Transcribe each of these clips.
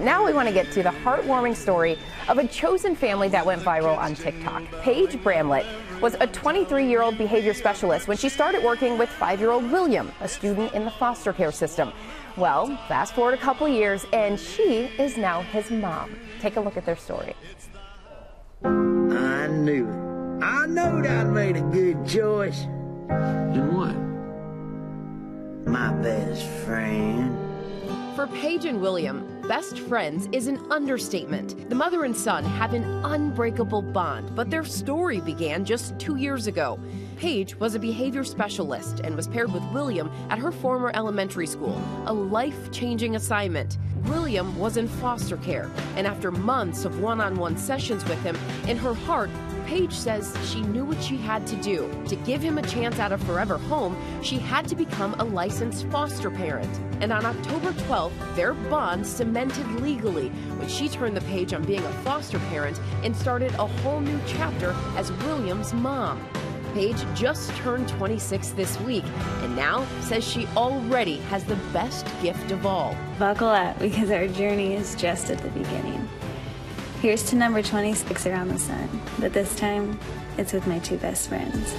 Now we want to get to the heartwarming story of a chosen family that went viral on TikTok. Paige Bramlett was a 23-year-old behavior specialist when she started working with five-year-old William, a student in the foster care system. Well, fast forward a couple years, and she is now his mom. Take a look at their story. I knew it. I knowed I'd made a good choice. In what? My best friend. For Paige and William, best friends is an understatement. The mother and son have an unbreakable bond, but their story began just two years ago. Paige was a behavior specialist and was paired with William at her former elementary school, a life changing assignment. William was in foster care, and after months of one on one sessions with him, in her heart, Paige says she knew what she had to do. To give him a chance at a forever home, she had to become a licensed foster parent. And on October 12th, their bond cemented legally when she turned the page on being a foster parent and started a whole new chapter as William's mom. Paige just turned 26 this week and now says she already has the best gift of all. Buckle up because our journey is just at the beginning. Here's to number 26 around the sun, but this time it's with my two best friends.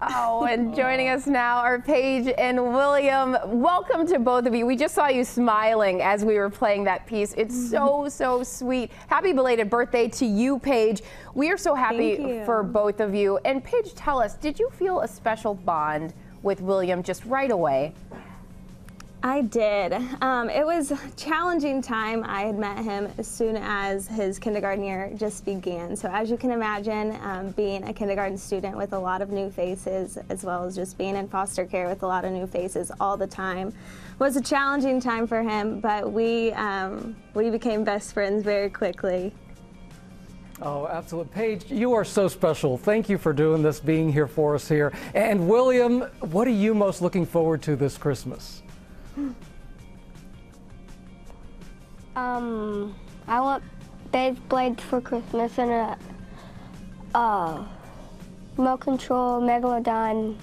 Oh, and joining us now are Paige and William. Welcome to both of you. We just saw you smiling as we were playing that piece. It's mm-hmm. so, so sweet. Happy belated birthday to you, Paige. We are so happy for both of you. And Paige, tell us, did you feel a special bond with William just right away? I did. Um, it was a challenging time. I had met him as soon as his kindergarten year just began. So as you can imagine, um, being a kindergarten student with a lot of new faces, as well as just being in foster care with a lot of new faces all the time, was a challenging time for him. But we um, we became best friends very quickly. Oh, absolutely. Paige, you are so special. Thank you for doing this, being here for us here. And William, what are you most looking forward to this Christmas? Um, I want Beyblades for Christmas and a uh, remote control Megalodon.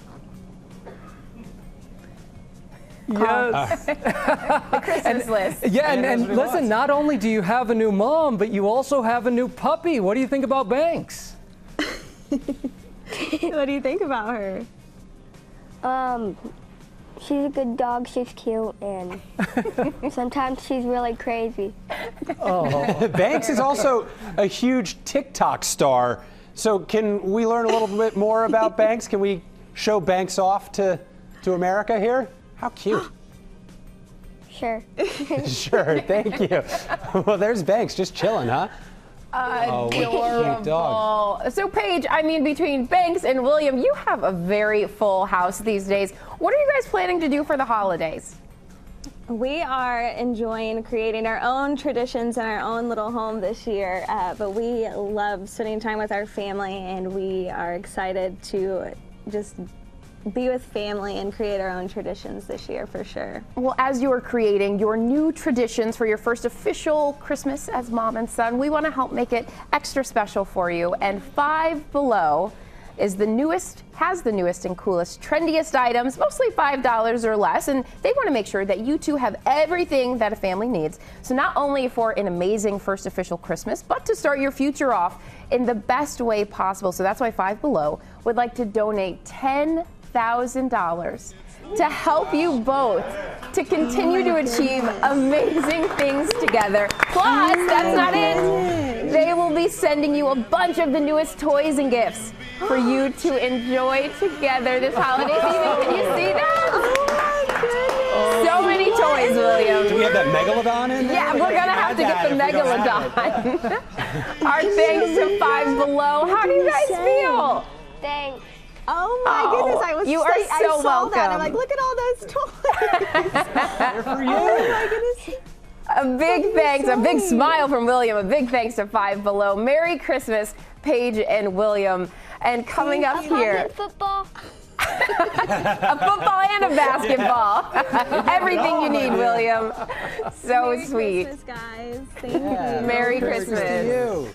Yes. the Christmas list. Yeah, and, and listen, not only do you have a new mom, but you also have a new puppy. What do you think about Banks? what do you think about her? Um, she's a good dog. She's cute, and sometimes she's really crazy. Oh. Banks is also a huge TikTok star. So can we learn a little bit more about Banks? Can we show Banks off to, to America here? How cute. Sure. sure, thank you. well, there's Banks just chilling, huh? Oh, Adorable. So, Paige, I mean, between Banks and William, you have a very full house these days. What are you guys planning to do for the holidays? We are enjoying creating our own traditions in our own little home this year, uh, but we love spending time with our family and we are excited to just be with family and create our own traditions this year for sure. Well, as you are creating your new traditions for your first official Christmas as mom and son, we want to help make it extra special for you. And Five Below is the newest, has the newest and coolest, trendiest items, mostly $5 or less. And they want to make sure that you two have everything that a family needs. So not only for an amazing first official Christmas, but to start your future off in the best way possible. So that's why Five Below would like to donate 10 $1,000 to help you both to continue to achieve amazing things together. Plus, that's not it. They will be sending you a bunch of the newest toys and gifts for you to enjoy together this holiday season. Can you see that? So many toys, William. Do we have that megalodon in there? Yeah, we're gonna have to get the megalodon. Our thanks to Five Below. How do you guys feel? Thanks. Oh my Oh, goodness! I was you so, are I so saw that. I'm like, look at all those toys. They're for oh you. oh my goodness! A big thanks, a big smile from William, a big thanks to Five Below. Merry Christmas, Paige and William. And coming up here, Football. a football and a basketball. Everything you need, William. So Merry sweet. Christmas, guys. Thank you. Merry Christmas Christmas.